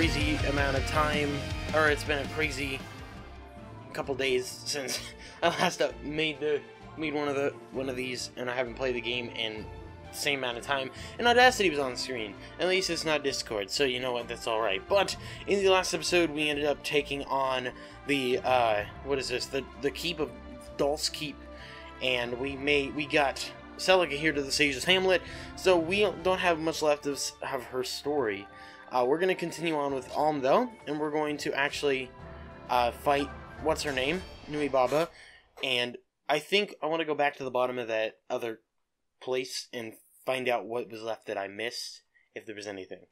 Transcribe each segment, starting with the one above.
crazy amount of time, or it's been a crazy couple days since I last made the made one of the one of these, and I haven't played the game in the same amount of time. And Audacity was on screen. At least it's not Discord, so you know what? That's all right. But in the last episode, we ended up taking on the uh, what is this? The the keep of Dolth Keep and we made we got Celica here to the Sage's Hamlet, so we don't have much left of, of her story. Uh, we're going to continue on with Alm, though, and we're going to actually uh, fight, what's her name? Nui Baba, and I think I want to go back to the bottom of that other place and find out what was left that I missed, if there was anything.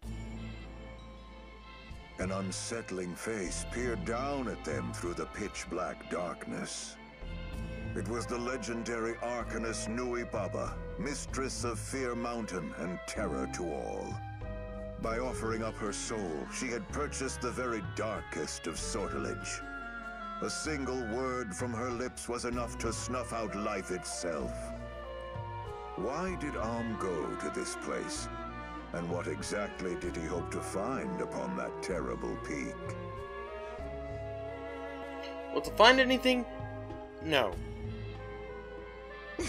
An unsettling face peered down at them through the pitch-black darkness. It was the legendary Arcanist Nui Baba, mistress of Fear Mountain and terror to all. By offering up her soul, she had purchased the very darkest of sortilege. A single word from her lips was enough to snuff out life itself. Why did Alm go to this place? And what exactly did he hope to find upon that terrible peak? Well, to find anything? No.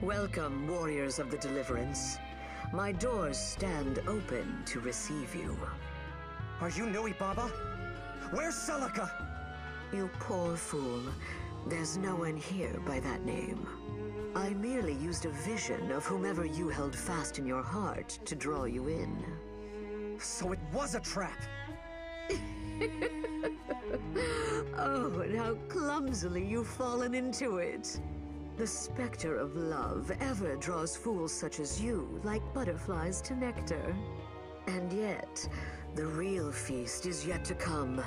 Welcome, warriors of the Deliverance. My doors stand open to receive you. Are you Nui Baba? Where's Celica? You poor fool. There's no one here by that name. I merely used a vision of whomever you held fast in your heart to draw you in. So it was a trap! oh, and how clumsily you've fallen into it. The specter of love ever draws fools such as you like butterflies to nectar. And yet, the real feast is yet to come,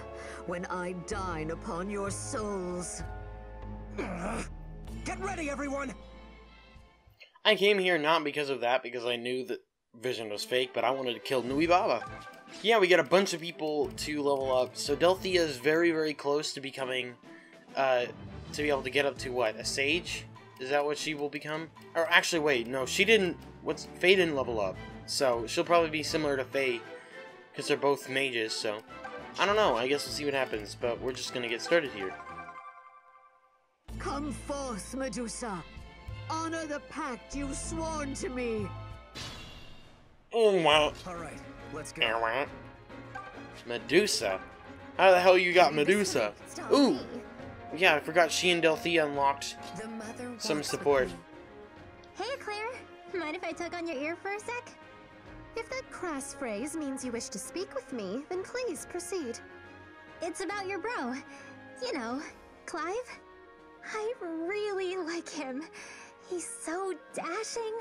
when I dine upon your souls. Get ready, everyone! I came here not because of that, because I knew that Vision was fake, but I wanted to kill Nui Baba. Yeah, we got a bunch of people to level up. So Delthea is very, very close to becoming, uh, to be able to get up to what, a Sage? Is that what she will become? Or actually, wait, no, she didn't, what's, Faye didn't level up. So she'll probably be similar to Faye, because they're both mages, so. I don't know, I guess we'll see what happens, but we're just gonna get started here. Come forth, Medusa! Honor the pact you've sworn to me! Mm, oh, wow. Alright, let's go. Medusa? How the hell you got Medusa? Ooh! Yeah, I forgot she and Delthea unlocked some support. Hey, Claire. Mind if I tug on your ear for a sec? If that crass phrase means you wish to speak with me, then please proceed. It's about your bro. You know, Clive. I really like him. He's so dashing.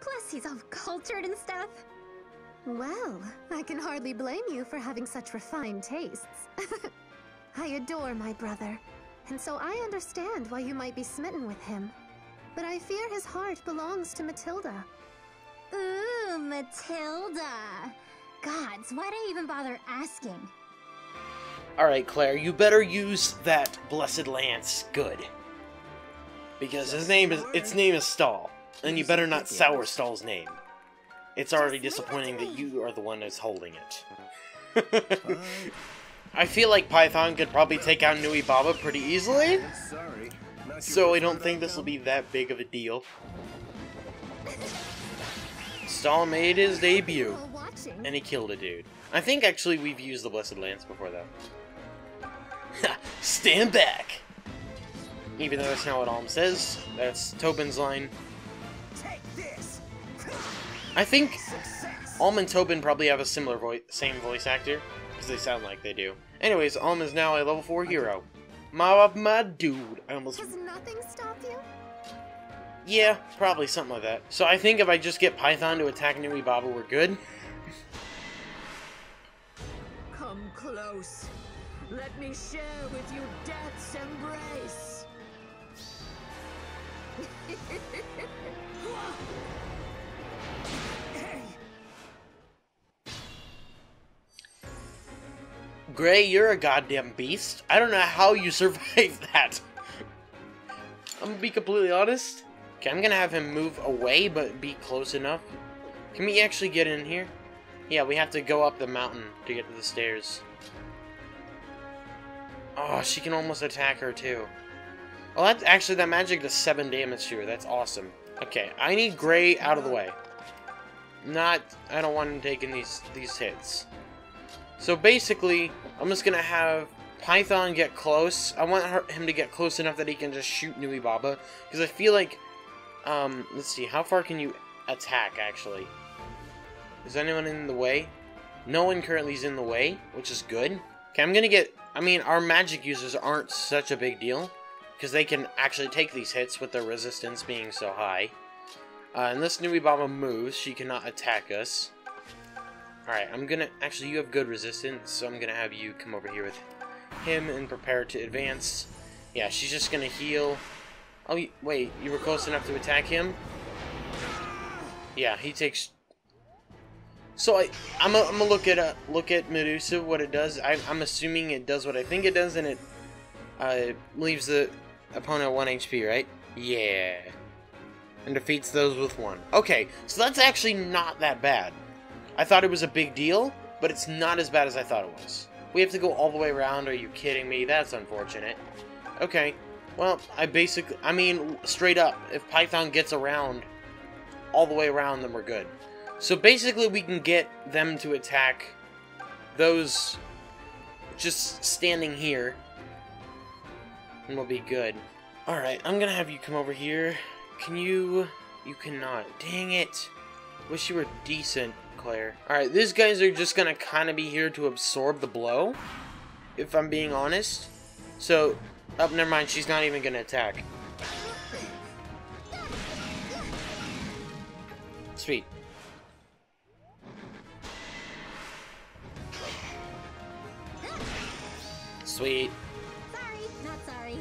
Plus, he's all cultured and stuff. Well, I can hardly blame you for having such refined tastes. I adore my brother, and so I understand why you might be smitten with him. But I fear his heart belongs to Matilda. Ooh, Matilda! Gods, why do you even bother asking? Alright, Claire, you better use that blessed lance good. Because his name is its name is Stahl. And you better not sour Stahl's name. It's already disappointing that you are the one that's holding it. I feel like Python could probably take out Nui Baba pretty easily. So I don't think this will be that big of a deal. Stahl made his debut. And he killed a dude. I think actually we've used the Blessed Lance before though. Stand back! Even though that's not what Alm says. That's Tobin's line. I think Alm and Tobin probably have a similar voice, same voice actor, because they sound like they do. Anyways, Alm is now a level 4 hero. My, uh, my dude. I almost... Does nothing stop you? Yeah, probably something like that. So I think if I just get Python to attack Nui Baba, we're good. Come close. Let me share with you death's embrace. Gray, you're a goddamn beast. I don't know how you survived that. I'm gonna be completely honest. Okay, I'm gonna have him move away, but be close enough. Can we actually get in here? Yeah, we have to go up the mountain to get to the stairs. Oh, she can almost attack her too. Well, that's actually that magic does seven damage to her. That's awesome. Okay, I need Gray out of the way. Not, I don't want him taking these these hits. So basically, I'm just gonna have Python get close. I want her, him to get close enough that he can just shoot Nui Baba. Because I feel like, um, let's see, how far can you attack, actually? Is anyone in the way? No one currently is in the way, which is good. Okay, I'm gonna get, I mean, our magic users aren't such a big deal. Because they can actually take these hits with their resistance being so high. Uh, unless Nui Baba moves, she cannot attack us. Alright, I'm gonna... Actually, you have good resistance, so I'm gonna have you come over here with him and prepare to advance. Yeah, she's just gonna heal. Oh, wait, you were close enough to attack him? Yeah, he takes... So I, I'm gonna look at uh, look at Medusa, what it does. I, I'm assuming it does what I think it does, and it uh, leaves the opponent 1 HP, right? Yeah. And defeats those with 1. Okay, so that's actually not that bad. I thought it was a big deal, but it's not as bad as I thought it was. We have to go all the way around, are you kidding me? That's unfortunate. Okay, well, I basically, I mean, straight up, if Python gets around, all the way around, then we're good. So basically we can get them to attack those just standing here, and we'll be good. Alright, I'm gonna have you come over here. Can you... You cannot. Dang it. Wish you were decent, Claire. Alright, these guys are just gonna kind of be here to absorb the blow. If I'm being honest. So, oh, never mind. She's not even gonna attack. Sweet. Sweet. Sorry, not sorry.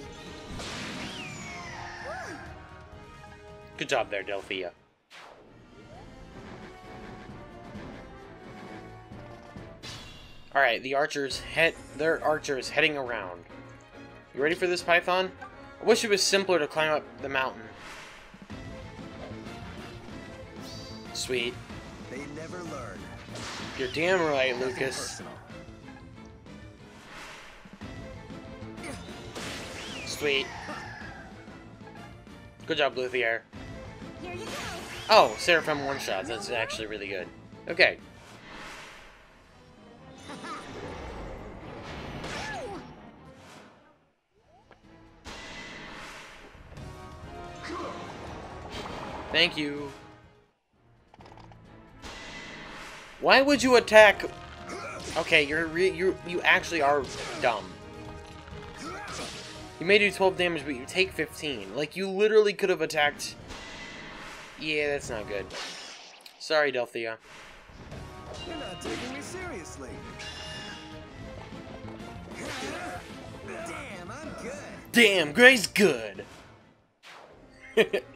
Good job there, Delthea. Alright, the archers head their archers heading around. You ready for this, Python? I wish it was simpler to climb up the mountain. Sweet. They never learn. You're damn right, Lucas. Personal. Sweet. Good job, Luthier. Here you go. Oh, Seraphim one shots. That's actually really good. Okay. Thank you. Why would you attack? Okay, you're re you you actually are dumb. You may do 12 damage, but you take 15. Like you literally could have attacked. Yeah, that's not good. Sorry, Delthea. You're not taking me seriously. Damn, I'm good. Damn, Gray's good.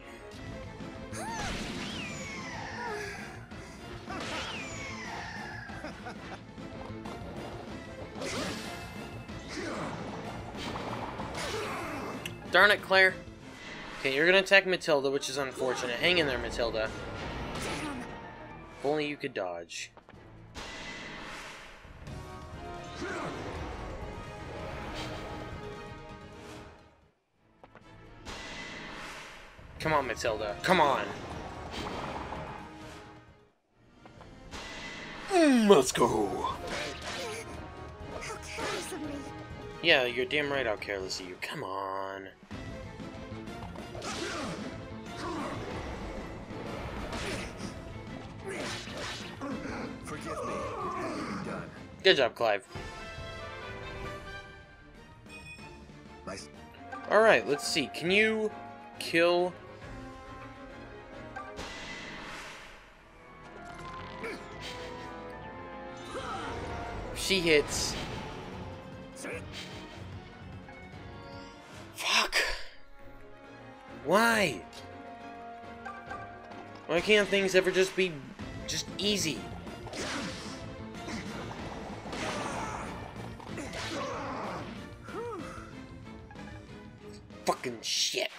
Darn it, Claire. Okay, you're gonna attack Matilda, which is unfortunate. Hang in there, Matilda. If only you could dodge. Come on, Matilda. Come on. Mm, let's go. Yeah, you're damn right I'll careless of you. Come on. Forgive me. Done. Good job, Clive. My Alright, let's see. Can you kill... She hits. Why? Why can't things ever just be just easy? Fucking shit.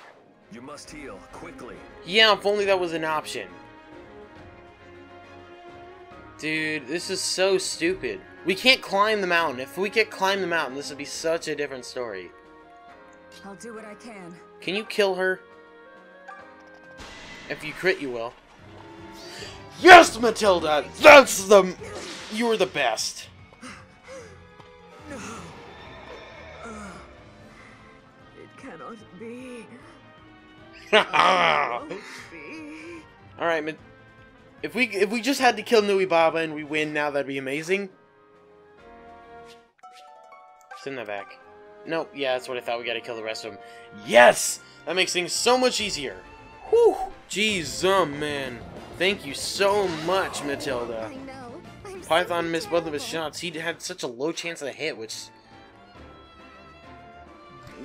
You must heal, quickly. Yeah, if only that was an option. Dude, this is so stupid. We can't climb the mountain. If we could climb the mountain, this would be such a different story. I'll do what I can. Can you kill her? If you crit, you will. Yes, Matilda! That's the... You were the best. No. It cannot be. Alright, be. Ma- if we if we just had to kill Nui Baba and we win now, that'd be amazing. Send that back. Nope, yeah, that's what I thought. We gotta kill the rest of them. Yes! That makes things so much easier. Whew! Jeez, oh man. Thank you so much, Matilda. I know. I'm Python missed both of his shots. He had such a low chance of a hit, which...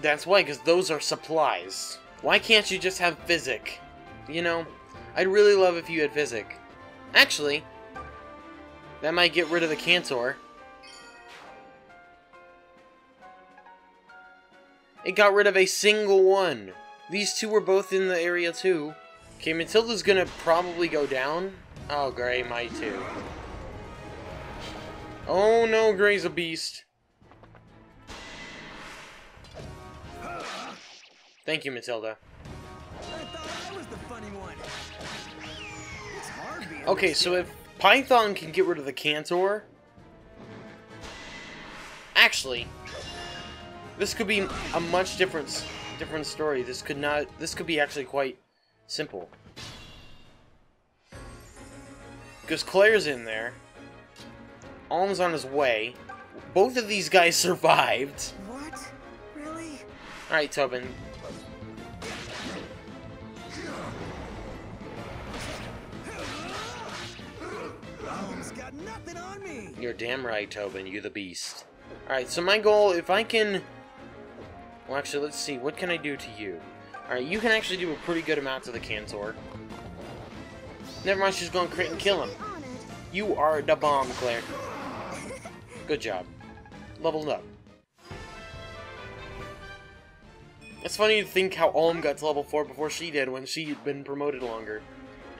That's why, because those are supplies. Why can't you just have Physic? You know, I'd really love if you had Physic. Actually, that might get rid of the Cantor. It got rid of a single one. These two were both in the area too. Okay, Matilda's gonna probably go down. Oh, Gray might too. Oh no, Gray's a beast. Thank you, Matilda. Okay, so if Python can get rid of the Cantor... Actually, this could be a much different different story. This could not... This could be actually quite simple. Because Claire's in there. Alm's on his way. Both of these guys survived. What? Really? Alright, Tobin. Holmes got nothing on me. You're damn right, Tobin. You're the beast. Alright, so my goal, if I can... Well, actually, let's see. What can I do to you? Alright, you can actually do a pretty good amount to the Cantor. Never mind, she's going to crit and kill him. You are the bomb, Claire. Good job. Leveled up. It's funny to think how Alm got to level 4 before she did when she'd been promoted longer.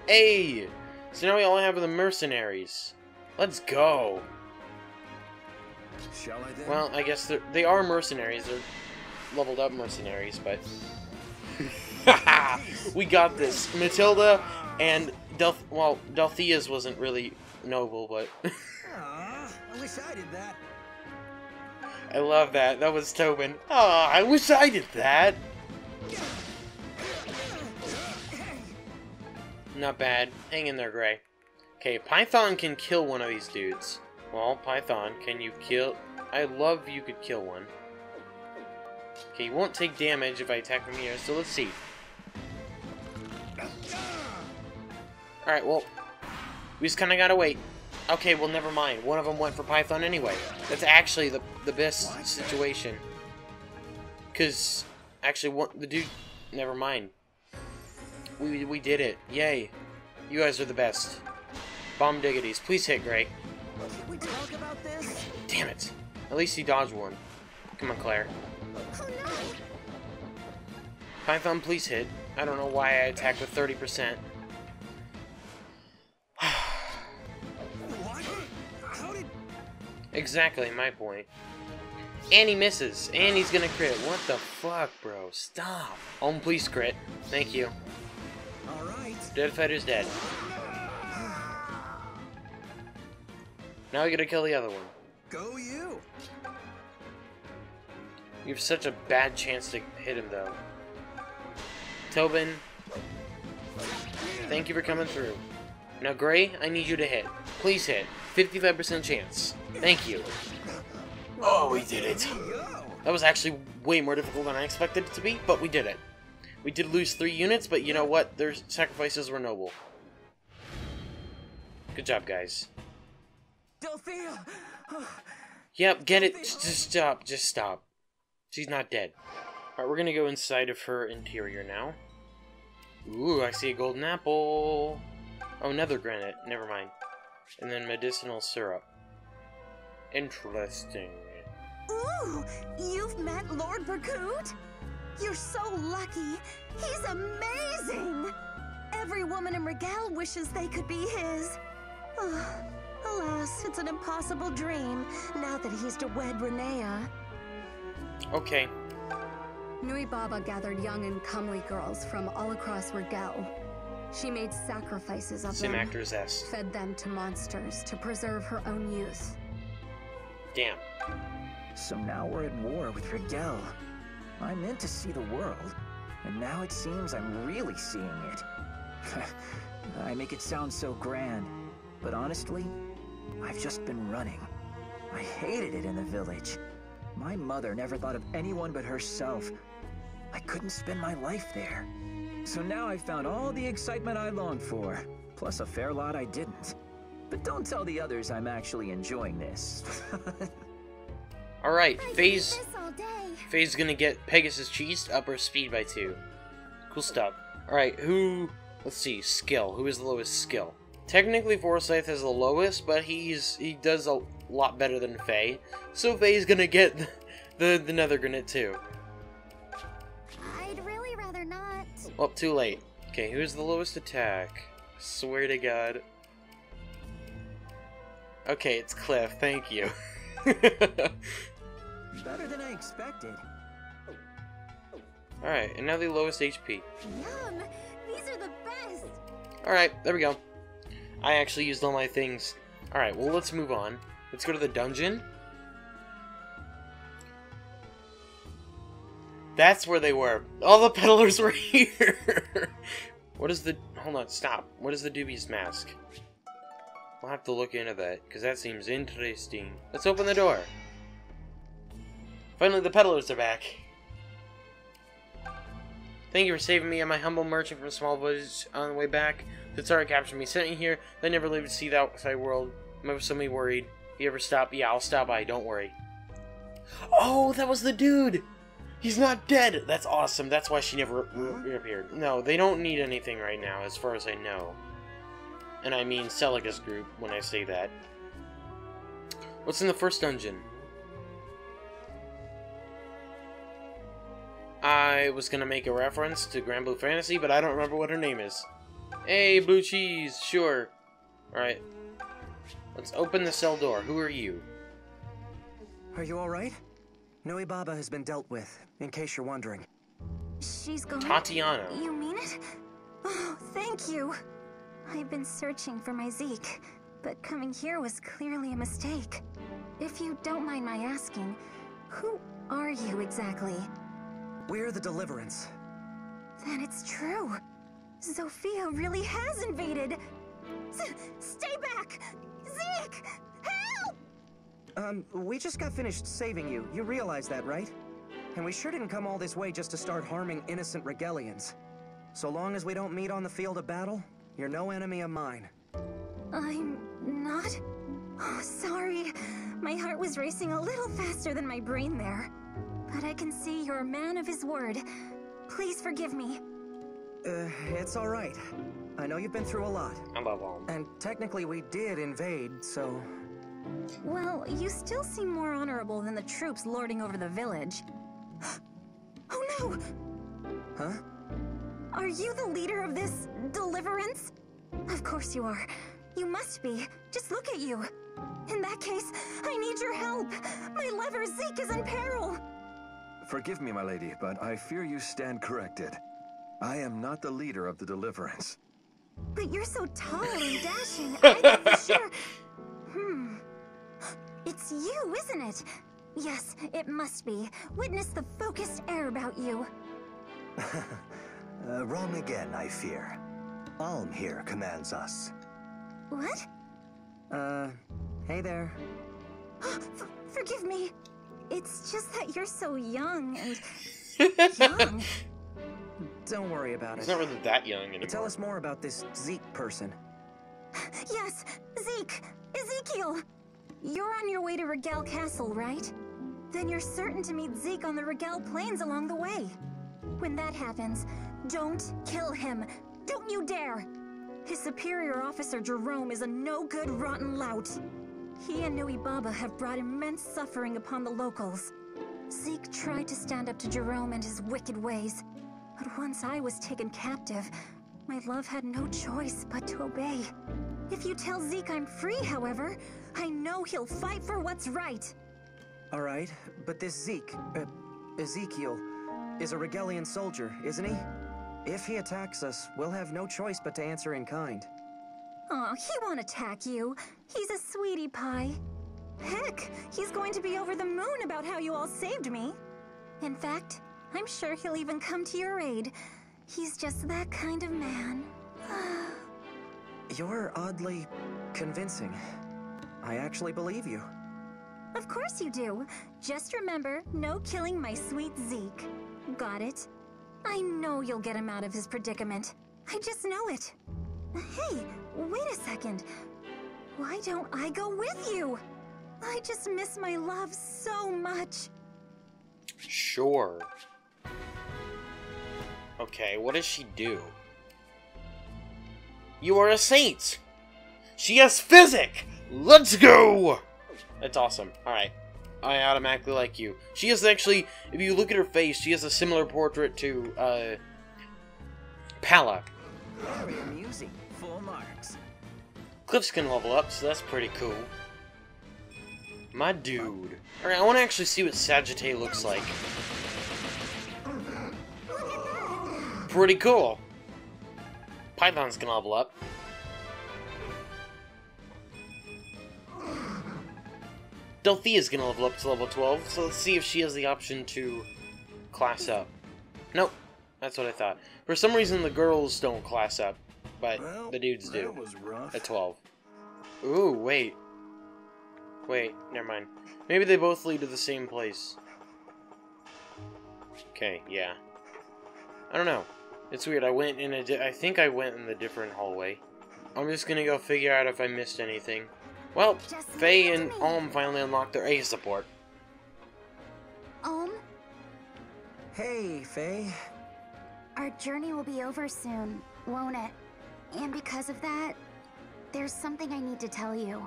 Hey! So now we all have the mercenaries. Let's go. Shall I then? Well, I guess they are mercenaries. They're leveled up mercenaries, but... we got this. Matilda and Del... Well, Delthea's wasn't really noble, but... Aw, I wish I did that. I love that. That was Tobin. Aw, I wish I did that. Not bad. Hang in there, Gray. Okay, Python can kill one of these dudes. Well, Python, can you kill... I love you could kill one. Okay, you won't take damage if I attack from here, so let's see. Alright, well, we just kind of gotta wait. Okay, well, never mind. One of them went for Python anyway. That's actually the, the best situation. Because, actually, one, the dude... Never mind. We, we did it. Yay. You guys are the best. Bomb diggities. Please hit, Gray. Can we talk about this? Damn it. At least he dodged one. Come on, Claire. Python, please hit. I don't know why I attacked with 30%. What? How did... Exactly, my point. And he misses. And he's gonna crit. What the fuck, bro? Stop. Home, please crit. Thank you. Dead fighter's dead. Now we gotta kill the other one. Go you. You have such a bad chance to hit him, though. Tobin, thank you for coming through. Now, Gray, I need you to hit. Please hit. 55% chance. Thank you. Oh, we did it. That was actually way more difficult than I expected it to be, but we did it. We did lose three units, but you know what? Their sacrifices were noble. Good job, guys. Delthea! Yep, get it. Just just stop. Just stop. She's not dead. Alright, we're gonna go inside of her interior now. Ooh, I see a golden apple. Oh, nether granite. Never mind. And then medicinal syrup. Interesting. Ooh! You've met Lord Berkut? You're so lucky. He's amazing. Every woman in Rigel wishes they could be his. Oh, alas, it's an impossible dream now that he's to wed Rinea. Okay. Nui Baba gathered young and comely girls from all across Rigel. She made sacrifices of Same them, actor as S. fed them to monsters to preserve her own youth. Damn. So now we're at war with Rigel. I meant to see the world, and now it seems I'm really seeing it. I make it sound so grand, but honestly, I've just been running. I hated it in the village. My mother never thought of anyone but herself. I couldn't spend my life there. So now I've found all the excitement I longed for, plus a fair lot I didn't. But don't tell the others I'm actually enjoying this. Alright, I could Phase eat this all day. Faye's gonna get Pegasus cheese up her speed by two. Cool stuff. Alright, who let's see, skill. Who is the lowest skill? Technically Forsyth has the lowest, but he's he does a lot better than Faye. So Faye's gonna get the the, the Nether Granite too. I'd really rather not. Well, too late. Okay, who's the lowest attack? Swear to God. Okay, it's Cliff. Thank you. Better than I expected. Alright, and now the lowest HP. Yum! These are the best! Alright, there we go. I actually used all my things. Alright, well, let's move on. Let's go to the dungeon. That's where they were. All the peddlers were here. what is the... Hold on, stop. What is the dubious mask? We'll have to look into that, because that seems interesting. Let's open the door. Finally, the peddlers are back. Thank you for saving me and my humble merchant from small village on the way back. The Tsar captured me, sent me here, then never lived to see the outside world. I'm so me worried. You ever stop, yeah, I'll stop by, don't worry. Oh, that was the dude! He's not dead! That's awesome, that's why she never reappeared. No, they don't need anything right now, as far as I know. And I mean Celica's group when I say that. What's in the first dungeon? I was gonna make a reference to Granblue Fantasy, but I don't remember what her name is. Hey, Blue Cheese, sure. Alright. Let's open the cell door. Who are you? Are you alright? Nui Baba has been dealt with, in case you're wondering. She's gone. Tatiana. You mean it? Oh, thank you. I've been searching for my Zeke, but coming here was clearly a mistake. If you don't mind my asking, who are you exactly? We're the Deliverance. Then it's true. Zofia really has invaded. S- stay back! Zeke! Help! Um, we just got finished saving you. You realize that, right? And we sure didn't come all this way just to start harming innocent Rigelians. So long as we don't meet on the field of battle, you're no enemy of mine. I'm not? Oh, sorry. My heart was racing a little faster than my brain there. But I can see you're a man of his word. Please forgive me. Uh, it's alright. I know you've been through a lot. I all. And technically we did invade, so... Well, you still seem more honorable than the troops lording over the village. oh no! Huh? Are you the leader of this deliverance? Of course you are. You must be. Just look at you. In that case, I need your help. My lover Zeke is in peril. Forgive me, my lady, but I fear you stand corrected. I am not the leader of the Deliverance. But you're so tall and dashing. I thought for sure. Hmm. It's you, isn't it? Yes, it must be. Witness the focused air about you. Uh, wrong again, I fear. Alm here commands us. What? Uh, hey there. F- forgive me. It's just that you're so young and young. Don't worry about He's it. not really that young anymore. Tell us more about this Zeke person. yes, Zeke, Ezekiel. You're on your way to Rigel Castle, right? Then you're certain to meet Zeke on the Rigel Plains along the way. When that happens, don't kill him. Don't you dare! His superior officer Jerome is a no-good rotten lout. He and Nui Baba have brought immense suffering upon the locals. Zeke tried to stand up to Jerome and his wicked ways. But once I was taken captive, my love had no choice but to obey. If you tell Zeke I'm free, however, I know he'll fight for what's right. All right, but this Zeke, uh, Ezekiel, is a Rigelian soldier, isn't he? If he attacks us, we'll have no choice but to answer in kind. Oh, he won't attack you. He's a sweetie pie. Heck, he's going to be over the moon about how you all saved me. In fact, I'm sure he'll even come to your aid. He's just that kind of man. You're oddly convincing. I actually believe you. of course you do. Just remember, no killing my sweet Zeke. Got it? I know you'll get him out of his predicament. I just know it. Hey, wait a second. Why don't I go with you? I just miss my love so much. Sure. Okay, what does she do? You are a saint! She has physic! Let's go! That's awesome. Alright. I automatically like you. She is actually, if you look at her face, she has a similar portrait to, uh, Palla. Very amusing. Full marks. Cliff's can level up, so that's pretty cool. My dude. Alright, I want to actually see what Sagittae looks like. Pretty cool. Python's gonna level up. Delthea's gonna level up to level 12, so let's see if she has the option to class up. Nope, that's what I thought. For some reason, the girls don't class up, but Well, the dudes do. At 12. Ooh, wait. Wait, never mind. Maybe they both lead to the same place. Okay, yeah. I don't know. It's weird. I went in a. Di I think I went in the different hallway. I'm just gonna go figure out if I missed anything. Well, Just Faye and to me. Alm finally unlocked their A support. Um, Hey, Faye. our journey will be over soon, won't it? And because of that, there's something I need to tell you.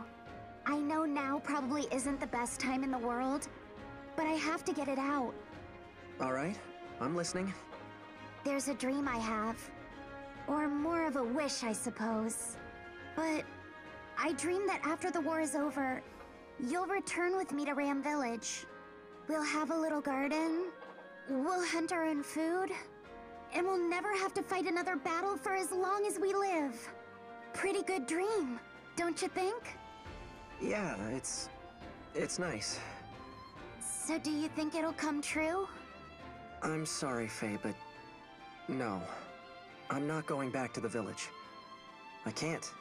I know now probably isn't the best time in the world, but I have to get it out. All right, I'm listening. There's a dream I have. Or more of a wish, I suppose. But I dream that after the war is over, you'll return with me to Ram Village. We'll have a little garden, we'll hunt our own food, and we'll never have to fight another battle for as long as we live. Pretty good dream, don't you think? Yeah, it's. It's nice. So do you think it'll come true? I'm sorry, Faye, but. No. I'm not going back to the village. I can't.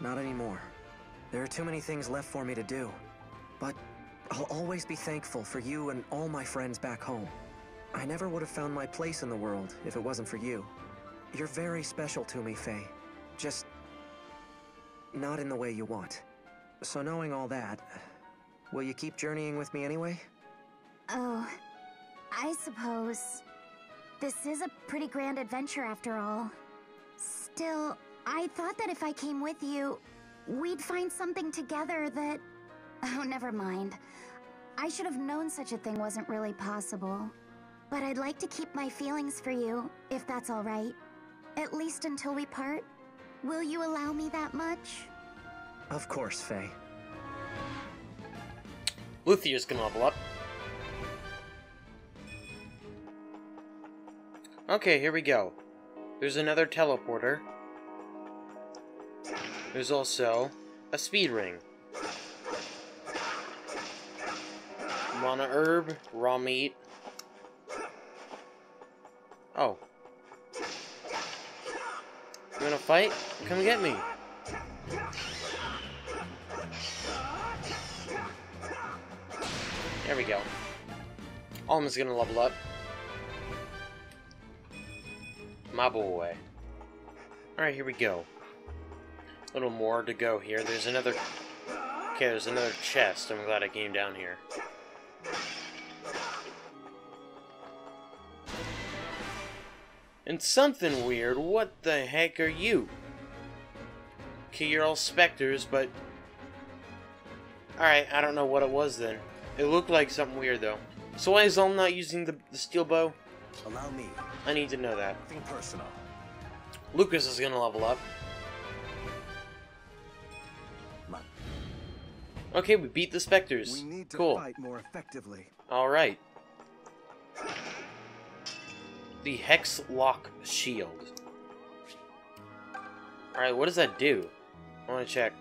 Not anymore. There are too many things left for me to do. But I'll always be thankful for you and all my friends back home. I never would have found my place in the world if it wasn't for you. You're very special to me, Faye. Just. not in the way you want. So, knowing all that, will you keep journeying with me anyway? Oh, I suppose. This is a pretty grand adventure after all. Still, I thought that if I came with you, we'd find something together that. Oh, never mind. I should have known such a thing wasn't really possible. But I'd like to keep my feelings for you, if that's alright. At least until we part. Will you allow me that much? Of course, Faye. Luthier's gonna level up. Okay, here we go. There's another teleporter. There's also a speed ring. Mana herb, raw meat. Oh. You wanna fight? Come get me. There we go. Alma's gonna level up. My boy. Alright, here we go. A little more to go here. There's another... Okay, there's another chest. I'm glad I came down here. And something weird. What the heck are you? Okay, you're all specters, but... Alright, I don't know what it was then. It looked like something weird, though. So why is Alm not using the, the steel bow? Allow me. I need to know that. Nothing personal. Lucas is gonna level up. Okay, we beat the Spectres. We need to cool. fight more effectively. Alright. The Hex Lock Shield. Alright, what does that do? I wanna check.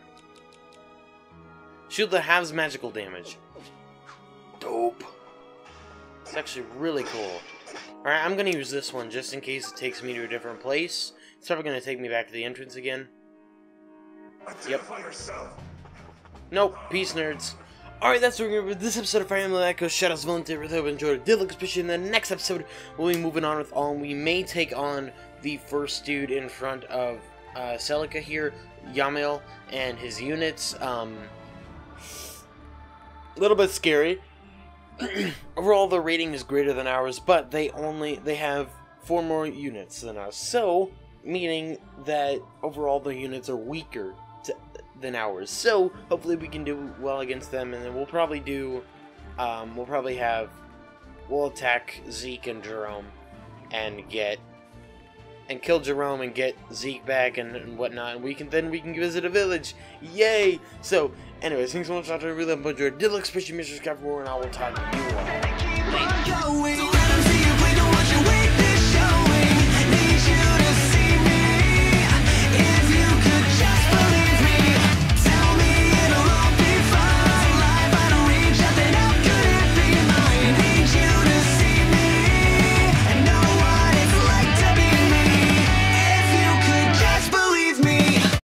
Shield that has magical damage. Dope. It's actually really cool. Alright, I'm gonna use this one just in case it takes me to a different place. It's probably gonna take me back to the entrance again. Yep. Nope, peace nerds. Alright, that's what we're gonna with this episode of Fire Emblem Echoes Shadows Valentia. I hope you enjoyed it. Did look especially in the next episode we'll be moving on with all. We may take on the first dude in front of uh, Celica here, Yamil, and his units. Um, a little bit scary. Overall, the rating is greater than ours, but they only they have four more units than us. So, meaning that overall the units are weaker to, than ours. So, hopefully we can do well against them, and then we'll probably do. Um, we'll probably have. We'll attack Zeke and Jerome, and get and kill Jerome and get Zeke back and, and whatnot. And we can then we can visit a village. Yay! So, anyways, thanks so much watching. I really enjoyed. Did look especially Mr. Scott and I will talk to you all.